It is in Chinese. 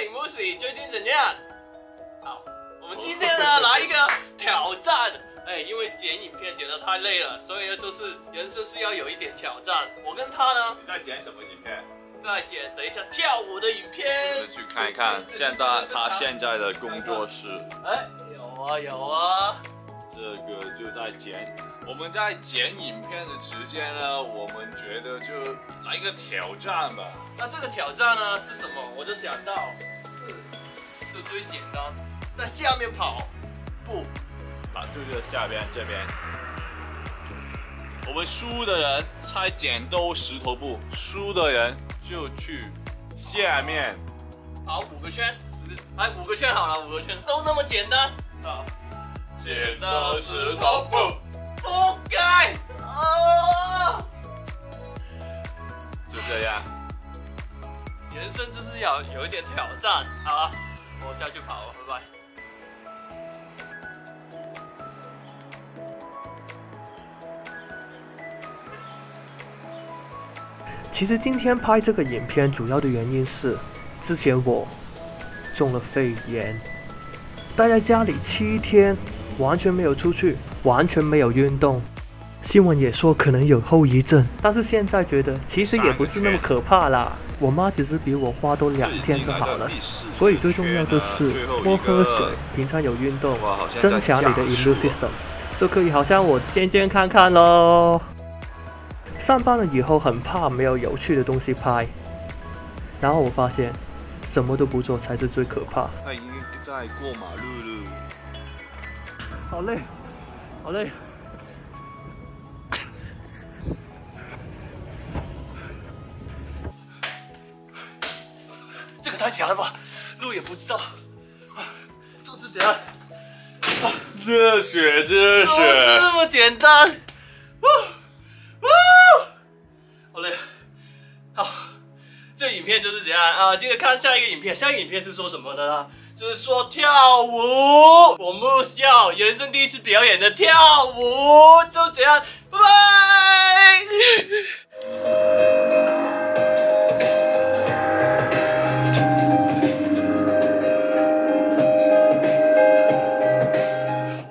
领木喜最近怎样？好，我们今天呢来一个挑战。哎，因为剪影片剪得太累了，所以呢就是人生是要有一点挑战。我跟他呢你在剪什么影片？在剪等一下跳舞的影片我片们。去看一看现在他现在的工作室，哎，有啊有啊。这个就在剪。我们在剪影片的时间呢，我们觉得就来一个挑战吧。那这个挑战呢是什么？我就想到是，就最简单，在下面跑不。啊，就是下边这边。我们输的人猜剪刀石头布，输的人就去下面。跑五个圈，十，哎，五个圈好了，五个圈都那么简单。好，剪刀石头布，不该啊！就这样。人生就是要有一点挑战，好啊，我下去跑了，拜拜。其实今天拍这个影片主要的原因是，之前我中了肺炎，待在家里七天，完全没有出去，完全没有运动。新闻也说可能有后遗症，但是现在觉得其实也不是那么可怕啦。我妈只是比我花多两天就好了，所以最重要就是多喝水，平常有运动，增强你的讲 immune system，就可以好像我健健康康喽。上班了以后很怕没有有趣的东西拍，然后我发现什么都不做才是最可怕。他已经在过马路了。好累，好累。太强了吧，路也不知道，啊这是怎样？热血，热就是血！这么简单。哇哇，好累。好，这影片就是这样啊。接着看下一个影片，下一个影片是说什么的呢？就是说跳舞，我木笑人生第一次表演的跳舞，就这样，拜拜。